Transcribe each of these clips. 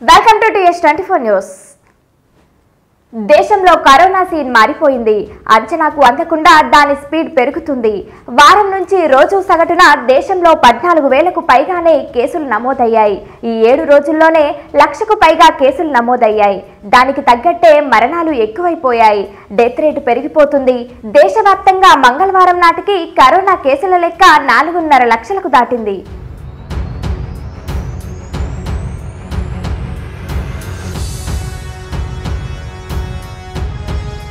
Welcome to TS twenty four news దేశంలో corona scene మారిపోయింది. అంచనాకు అందకుండా దాని స్పీడ్ పెరుగుతుంది. వారం నుంచి రోజు సగటున దేశంలో పద్నాలుగు వేలకు పైగానే కేసులు నమోదయ్యాయి. ఈ ఏడు రోజుల్లోనే లక్షకు పైగా కేసులు నమోదయ్యాయి. దానికి తగ్గట్టే మరణాలు ఎక్కువైపోయాయి. డెత్ రేటు పెరిగిపోతుంది. దేశవ్యాప్తంగా మంగళవారం నాటికి కరోనా కేసుల లెక్క నాలుగున్నర లక్షలకు దాటింది.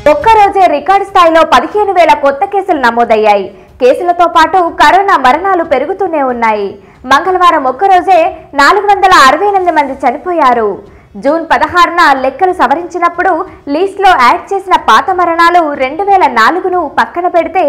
ఒక్కరోజే రికార్డు స్థాయిలో పదిహేను వేల కొత్త కేసులు నమోదయ్యాయి. కేసులతో పాటు కరోనా మరణాలు పెరుగుతూనే ఉన్నాయి. మంగళవారం ఒక్కరోజే నాలుగు వందల అరవై ఎనిమిది మంది చనిపోయారు. జూన్ పదహారున లెక్కలు సవరించినప్పుడు లీస్ట్లో యాడ్ చేసిన పాత మరణాలు రెండు వేల నాలుగును పక్కన పెడితే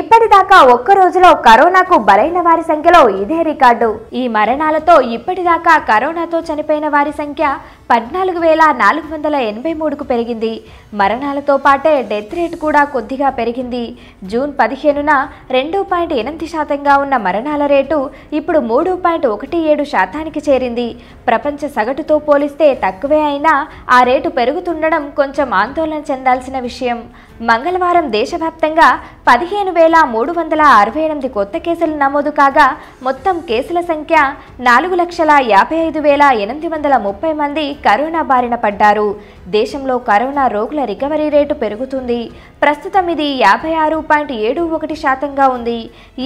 ఇప్పటిదాకా ఒక్క రోజులో కరోనాకు బలైన వారి సంఖ్యలో ఇదే రికార్డు. ఈ మరణాలతో ఇప్పటిదాకా కరోనాతో చనిపోయిన వారి సంఖ్య పద్నాలుగు వేల నాలుగు వందల ఎనభై మూడుకు పెరిగింది. మరణాలతో పాటే డెత్ రేట్ కూడా కొద్దిగా పెరిగింది. జూన్ పదిహేనున రెండు పాయింట్ ఎనిమిది శాతంగా ఉన్న మరణాల రేటు ఇప్పుడు మూడు పాయింట్ ఒకటి ఏడు శాతానికి చేరింది. ప్రపంచ సగటుతో పోలిస్తే తక్కువే అయినా ఆ రేటు పెరుగుతుండడం కొంచెం ఆందోళన చెందాల్సిన విషయం. మంగళవారం దేశవ్యాప్తంగా పదిహేను వేల మూడు వందల అరవై ఎనిమిది కొత్త కేసులు నమోదు కాగా మొత్తం కేసుల సంఖ్య నాలుగు లక్షల యాభై ఐదు వేల ఎనిమిది వందల ముప్పై మంది కరోనా బారిన పడ్డారు. దేశంలో కరోనా రోగుల రికవరీ రేటు పెరుగుతుంది. ప్రస్తుతం ఇది యాభై ఆరు పాయింట్ ఏడు ఒకటి శాతంగా ఉంది.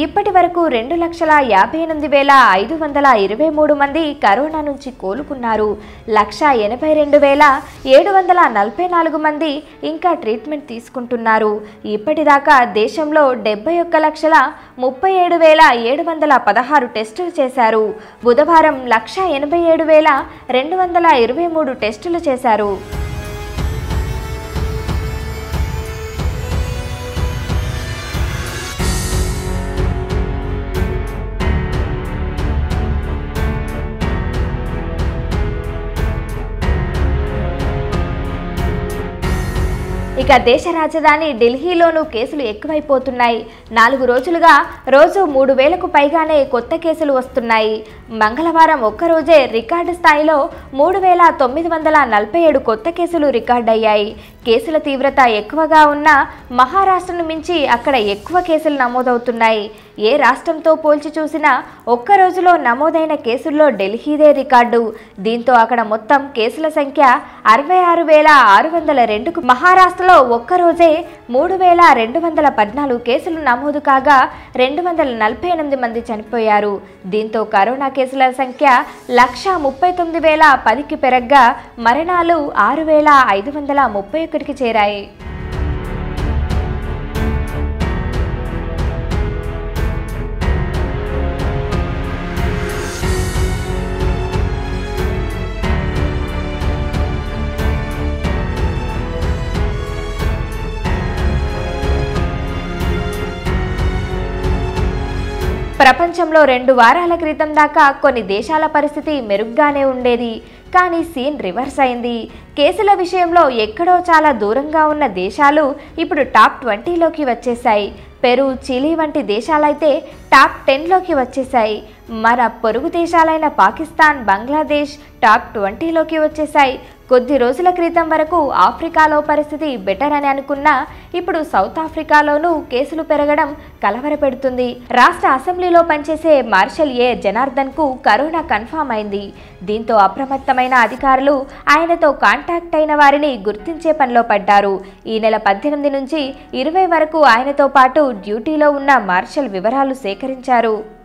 ఇప్పటి వరకు రెండు లక్షల యాభై ఎనిమిది వేల ఐదు వందల ఇరవై మూడు మంది కరోనా నుంచి కోలుకున్నారు. లక్ష ఎనభై రెండు వేల ఏడు వందల నలభై నాలుగు మంది ఇంకా ట్రీట్మెంట్ తీసుకుంటున్నారు. ఇప్పటిదాకా దేశంలో డెబ్బై ఒక్క లక్షల ముప్పై ఏడు వేల ఏడు వందల పదహారు టెస్టులు చేశారు. బుధవారం లక్ష ఎనభై ఏడు వేల రెండు వందల ఇరవై మూడు టెస్టులు చేశారు. ఇక దేశ రాజధాని ఢిల్లీలోనూ కేసులు ఎక్కువైపోతున్నాయి. నాలుగు రోజులుగా రోజు మూడు వేలకు పైగానే కొత్త కేసులు వస్తున్నాయి. మంగళవారం ఒక్కరోజే రికార్డు స్థాయిలో మూడు వేల తొమ్మిది వందల నలభై ఏడు కొత్త కేసులు రికార్డయ్యాయి. కేసుల తీవ్రత ఎక్కువగా ఉన్న మహారాష్ట్రను మించి అక్కడ ఎక్కువ కేసులు నమోదవుతున్నాయి. ఏ రాష్ట్రంతో పోల్చి చూసినా ఒక్క రోజులో నమోదైన కేసుల్లో ఢిల్లీదే రికార్డు. దీంతో అక్కడ మొత్తం కేసుల సంఖ్య అరవై ఆరు వేల ఆరు వందల రెండుకు మహారాష్ట్ర రాష్ట్రంలో ఒక్కరోజే మూడు వేల రెండు వందల పద్నాలుగు కేసులు నమోదు కాగా రెండు వందల నలభై ఎనిమిది మంది చనిపోయారు. దీంతో కరోనా కేసుల సంఖ్య లక్ష ముప్పై తొమ్మిది వేల పదికి పెరగ్గా మరణాలు ఆరు వేల ఐదు వందల ముప్పై ఒకటికి చేరాయి. ప్రపంచంలో రెండు వారాల క్రితం దాకా కొన్ని దేశాల పరిస్థితి మెరుగ్గానే ఉండేది. కానీ సీన్ రివర్స్ అయింది. కేసుల విషయంలో ఎక్కడో చాలా దూరంగా ఉన్న దేశాలు ఇప్పుడు టాప్ ట్వంటీలోకి వచ్చేశాయి. పెరు చిలీ వంటి దేశాలైతే టాప్ టెన్లోకి వచ్చేశాయి. మన పొరుగు దేశాలైన పాకిస్తాన్ బంగ్లాదేశ్ టాప్ ట్వంటీలోకి వచ్చేశాయి. కొద్ది రోజుల క్రితం వరకు ఆఫ్రికాలో పరిస్థితి బెటర్ అని అనుకున్నా ఇప్పుడు సౌత్ ఆఫ్రికాలోనూ కేసులు పెరగడం కలవరపెడుతుంది. రాష్ట్ర అసెంబ్లీలో పనిచేసే మార్షల్ ఏ. జనార్దన్కు కరోనా కన్ఫామ్ అయింది. దీంతో అప్రమత్తమైన అధికారులు ఆయనతో కాంటాక్ట్ అయిన వారిని గుర్తించే పనిలో పడ్డారు. ఈ నెల పద్దెనిమిది నుంచి ఇరవై వరకు ఆయనతో పాటు డ్యూటీలో ఉన్న మార్షల్ వివరాలు సేకరించారు.